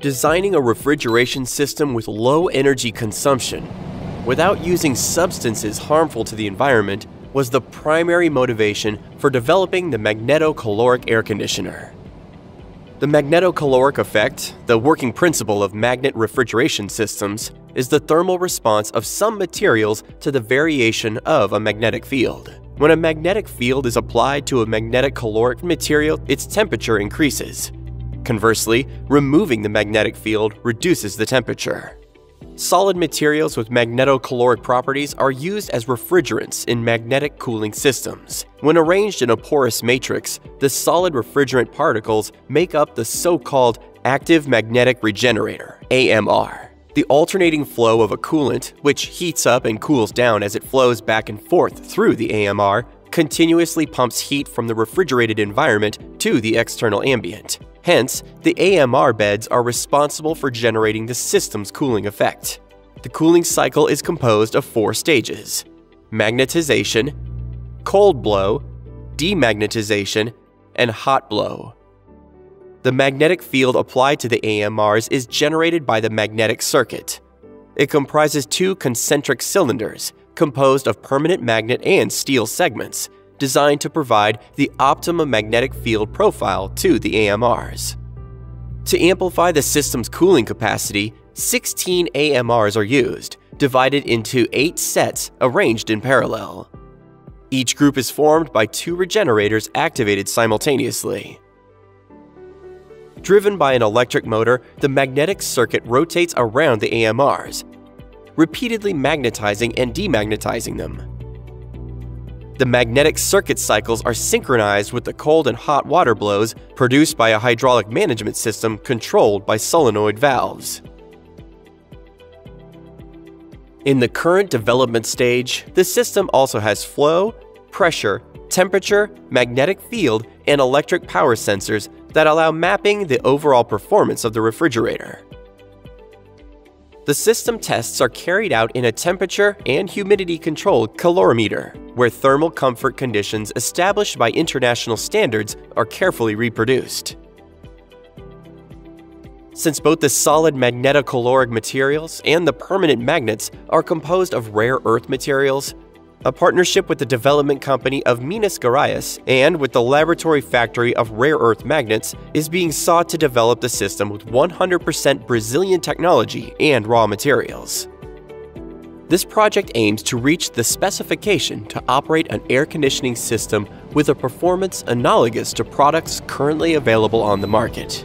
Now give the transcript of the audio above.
Designing a refrigeration system with low energy consumption without using substances harmful to the environment was the primary motivation for developing the magnetocaloric air conditioner. The magnetocaloric effect, the working principle of magnet refrigeration systems, is the thermal response of some materials to the variation of a magnetic field. When a magnetic field is applied to a magnetocaloric material, its temperature increases. Conversely, removing the magnetic field reduces the temperature. Solid materials with magnetocaloric properties are used as refrigerants in magnetic cooling systems. When arranged in a porous matrix, the solid refrigerant particles make up the so-called active magnetic regenerator, AMR. The alternating flow of a coolant, which heats up and cools down as it flows back and forth through the AMR, continuously pumps heat from the refrigerated environment to the external ambient. Hence, the AMR beds are responsible for generating the system's cooling effect. The cooling cycle is composed of four stages magnetization, cold blow, demagnetization, and hot blow. The magnetic field applied to the AMRs is generated by the magnetic circuit. It comprises two concentric cylinders composed of permanent magnet and steel segments designed to provide the optimum magnetic field profile to the AMRs. To amplify the system's cooling capacity, 16 AMRs are used, divided into 8 sets arranged in parallel. Each group is formed by two regenerators activated simultaneously. Driven by an electric motor, the magnetic circuit rotates around the AMRs, repeatedly magnetizing and demagnetizing them. The magnetic circuit cycles are synchronized with the cold and hot water blows produced by a hydraulic management system controlled by solenoid valves. In the current development stage, the system also has flow, pressure, temperature, magnetic field, and electric power sensors that allow mapping the overall performance of the refrigerator. The system tests are carried out in a temperature and humidity controlled calorimeter, where thermal comfort conditions established by international standards are carefully reproduced. Since both the solid magnetocaloric materials and the permanent magnets are composed of rare earth materials, a partnership with the development company of Minas Gerais and with the laboratory factory of rare earth magnets is being sought to develop the system with 100% Brazilian technology and raw materials. This project aims to reach the specification to operate an air conditioning system with a performance analogous to products currently available on the market.